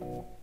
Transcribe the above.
you.